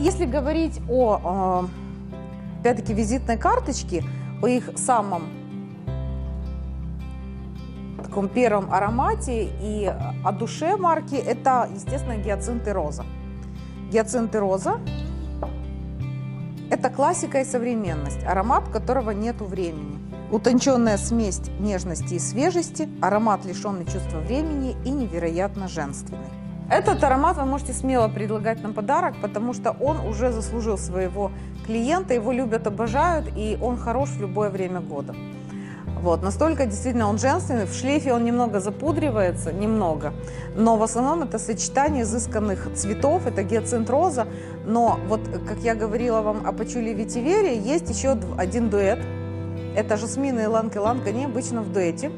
Если говорить о, э, опять-таки, визитной карточке, о их самом таком первом аромате и о душе марки, это, естественно, гиацинт и роза. Гиацинт и роза – это классика и современность, аромат которого нету времени. Утонченная смесь нежности и свежести, аромат, лишенный чувства времени и невероятно женственный. Этот аромат вы можете смело предлагать на подарок, потому что он уже заслужил своего клиента, его любят, обожают, и он хорош в любое время года. Вот, настолько действительно он женственный, в шлейфе он немного запудривается, немного, но в основном это сочетание изысканных цветов, это гиацинт роза, но вот, как я говорила вам о пачуле ветивере, есть еще один дуэт, это жасмин и ланг-иланг, они обычно в дуэте,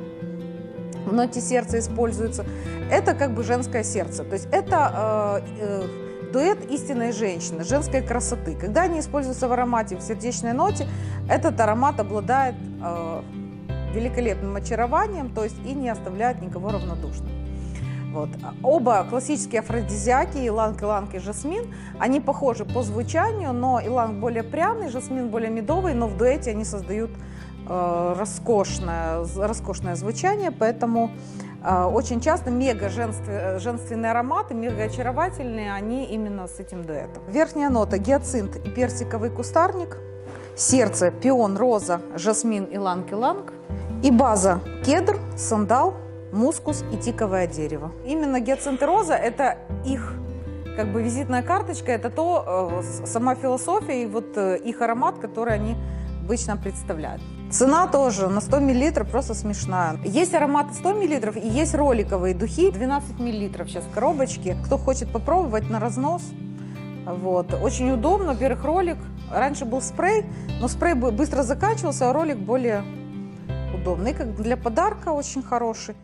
ноте сердца используются. Это как бы женское сердце, то есть это э, э, дуэт истинной женщины, женской красоты. Когда они используются в аромате, в сердечной ноте, этот аромат обладает э, великолепным очарованием, то есть и не оставляет никого равнодушным. Вот. Оба классические афродизиаки, иланг, иланг и жасмин, они похожи по звучанию, но иланг более пряный, жасмин более медовый, но в дуэте они создают роскошное, роскошное звучание, поэтому э, очень часто мега женствен, женственные ароматы, мега очаровательные, они именно с этим дуэтом. Верхняя нота гиацинт и персиковый кустарник, сердце пион, роза, жасмин, иланг-иланг и база кедр, сандал, мускус и тиковое дерево. Именно гиацинт и роза – это их как бы визитная карточка, это то, э, сама философия и вот э, их аромат, который они обычно представляют. Цена тоже на 100 мл просто смешная. Есть ароматы 100 мл и есть роликовые духи 12 мл сейчас в коробочке. Кто хочет попробовать на разнос, вот. Очень удобно. Во-первых, ролик. Раньше был спрей, но спрей быстро заканчивался, а ролик более удобный. Как для подарка очень хороший.